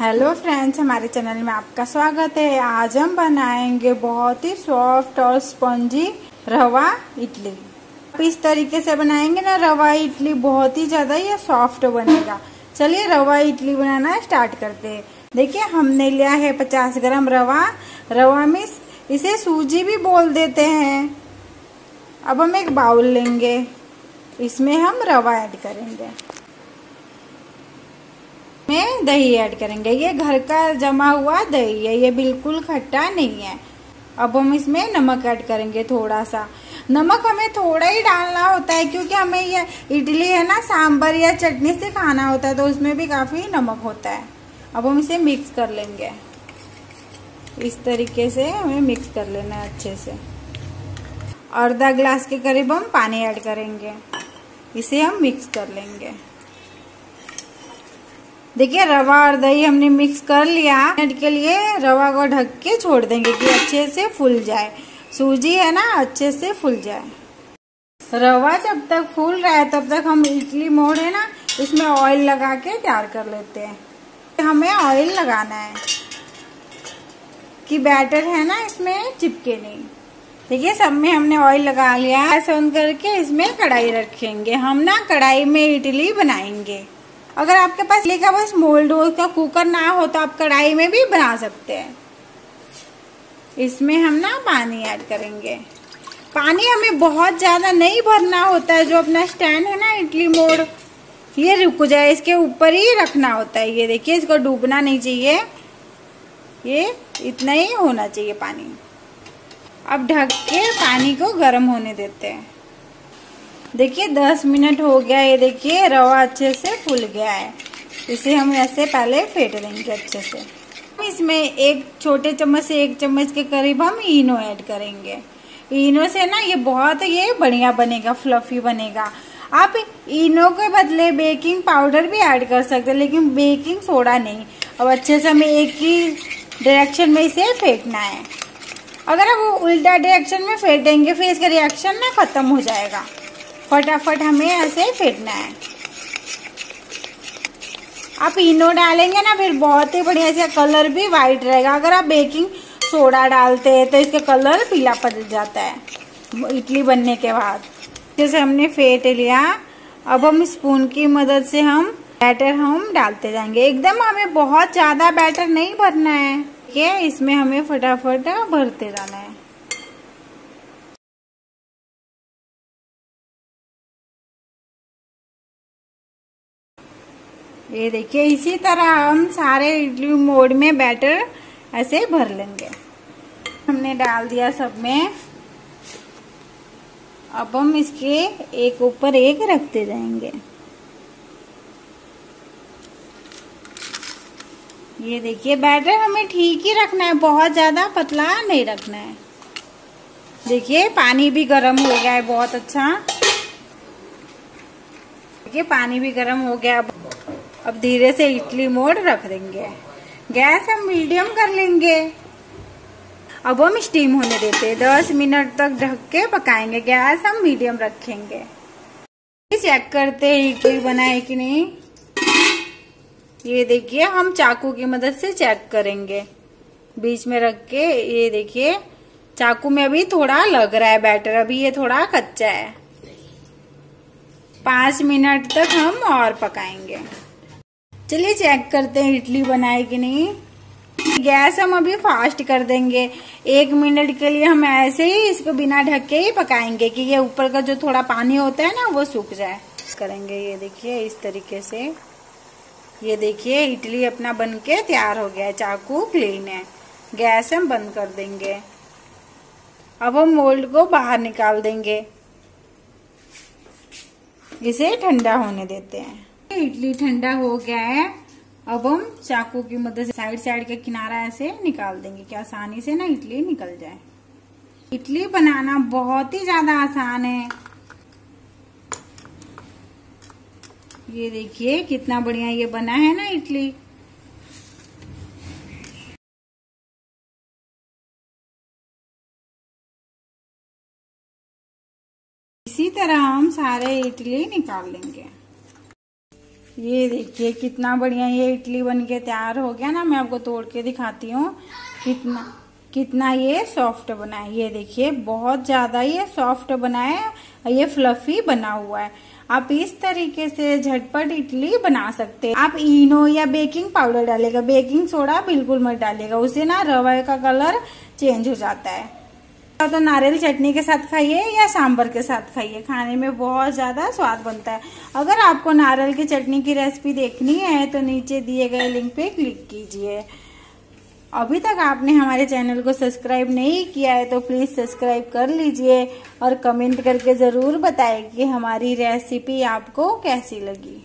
Hello friends, हमारे channel में आपका स्वागत है। आज हम बनाएँगे बहुत ही सॉफ्ट और स्पंजी रवा इडली। आप इस तरीके से बनाएँगे ना, रवा इडली बहुत ही ज़्यादा ये सॉफ्ट बनेगा। चलिए रवा इडली बनाना स्टार्ट करते हैं। देखिए, हमने लिया है 50 ग्राम रवा। रवा में इसे सूजी भी बोल देते हैं। अब हम एक बाउल लेंगे। इसमें हम रवा ऐड करेंगे। में दही ऐड करेंगे। ये घर का जमा हुआ दही है, ये बिल्कुल खट्टा नहीं है। अब हम इसमें नमक ऐड करेंगे थोड़ा सा नमक हमें थोड़ा ही डालना होता है, क्योंकि हमें ये इडली है ना, सांभर या चटनी से खाना होता है तो उसमें भी काफ़ी नमक होता है। अब हम इसे मिक्स कर लेंगे। इस तरीके से हमें मिक्स कर लेना है अच्छे से। आधा ग्लास के करीब हम पानी ऐड करेंगे। इसे हम मिक्स कर लेंगे। देखिए, रवा और दही हमने मिक्स कर लिया। मिनट के लिए रवा को ढक के छोड़ देंगे कि अच्छे से फूल जाए। सूजी है ना, अच्छे से फूल जाए। रवा जब तक फूल रहा है, तब तक हम इडली मोड़ है ना, इसमें ऑयल लगा के तैयार कर लेते हैं। हमें ऑयल लगाना है। कि बैटर है ना इसमें चिपके नहीं देखिए, सब में हमने ऑयल लगा लिया। ऐसा करके इसमें कढ़ाई रखेंगे। हम ना कढ़ाई में इडली बनाएँगे। अगर आपके पास इडली का बस मोल्ड का कुकर ना हो तो आप कढ़ाई में भी बना सकते हैं। इसमें हम ना पानी ऐड करेंगे। पानी हमें बहुत ज़्यादा नहीं भरना होता है, जो अपना स्टैंड है ना, इडली मोड़, ये रुक जाए, इसके ऊपर ही रखना होता है। ये देखिए, इसको डूबना नहीं चाहिए। ये इतना ही होना चाहिए पानी। अब ढक के पानी को गर्म होने देते हैं। देखिए 10 मिनट हो गया ये देखिए, रवा अच्छे से फूल गया है। इसे हम ऐसे पहले फेंट देंगे अच्छे से। हम इसमें एक छोटे चम्मच से एक चम्मच के करीब हम इनो ऐड करेंगे। इनो से ना ये बहुत ये बढ़िया बनेगा फ्लफी बनेगा। आप इनो के बदले बेकिंग पाउडर भी ऐड कर सकते हैं, लेकिन बेकिंग सोडा नहीं। अब अच्छे से हमें एक ही डायरेक्शन में इसे फेंटना है। अगर आप उल्टा डायरेक्शन में फेंटेंगे, फिर इसका रिएक्शन ना खत्म हो जाएगा। फटाफट हमें ऐसे फेंटना है। आप इनो डालेंगे ना, फिर बहुत ही बढ़िया से कलर भी वाइट रहेगा। अगर आप बेकिंग सोडा डालते हैं तो इसका कलर पीला पड़ जाता है, इडली बनने के बाद। जैसे हमने फेंट लिया, अब हम स्पून की मदद से हम बैटर हम डालते जाएँगे। एकदम हमें बहुत ज़्यादा बैटर नहीं भरना है। ठीक है इसमें हमें फटाफट भरते जाना है। ये देखिए, इसी तरह हम सारे इडली मोड में बैटर ऐसे भर लेंगे। हमने डाल दिया सब में। अब हम इसके एक ऊपर एक रखते जाएँगे। ये देखिए, बैटर हमें ठीक ही रखना है, बहुत ज़्यादा पतला नहीं रखना है। देखिए, पानी भी गर्म हो गया है, बहुत अच्छा। देखिए, पानी भी गर्म हो गया। अब धीरे से इडली मोड रख देंगे। गैस हम मीडियम कर लेंगे। अब हम स्टीम होने देते दस मिनट तक ढक के पकाएँगे। गैस हम मीडियम रखेंगे। चेक करते हैं इडली बनाए कि नहीं। ये देखिए, हम चाकू की मदद से चेक करेंगे। बीच में रख के ये देखिए, चाकू में अभी थोड़ा लग रहा है बैटर अभी ये थोड़ा कच्चा है। पाँच मिनट तक हम और पकाएँगे। चलिए चेक करते हैं इडली बनाए कि नहीं। गैस हम अभी फास्ट कर देंगे। एक मिनट के लिए हम ऐसे ही इसको बिना ढक के ही पकाएँगे कि ये ऊपर का जो थोड़ा पानी होता है ना, वो सूख जाए। करेंगे ये देखिए इस तरीके से। ये देखिए इडली अपना बन के तैयार हो गया है, चाकू क्लीन है। गैस हम बंद कर देंगे। अब हम मोल्ड को बाहर निकाल देंगे। इसे ठंडा होने देते हैं। इडली ठंडा हो गया है। अब हम चाकू की मदद से साइड साइड का किनारा ऐसे निकाल देंगे कि आसानी से ना इडली निकल जाए। इडली बनाना बहुत ही ज़्यादा आसान है। ये देखिए कितना बढ़िया ये बना है ना इडली। इसी तरह हम सारे इडली निकाल लेंगे। ये देखिए, कितना बढ़िया ये इडली बन के तैयार हो गया ना। मैं आपको तोड़ के दिखाती हूँ। कितना कितना ये सॉफ्ट बना है। ये देखिए, बहुत ज़्यादा ये सॉफ्ट बना है ये फ्लफी बना हुआ है। आप इस तरीके से झटपट इडली बना सकते हैं। आप इनो या बेकिंग पाउडर डालेगा। बेकिंग सोडा बिल्कुल मत डालेगा। उसे ना रवा का कलर चेंज हो जाता है। तो नारियल चटनी के साथ खाइए या सांबर के साथ खाइए? खाने में बहुत ज़्यादा स्वाद बनता है। अगर आपको नारियल की चटनी की रेसिपी देखनी है तो नीचे दिए गए लिंक पे क्लिक कीजिए। अभी तक आपने हमारे चैनल को सब्सक्राइब नहीं किया है तो प्लीज़ सब्सक्राइब कर लीजिए और कमेंट करके ज़रूर बताएँ कि हमारी रेसिपी आपको कैसी लगी।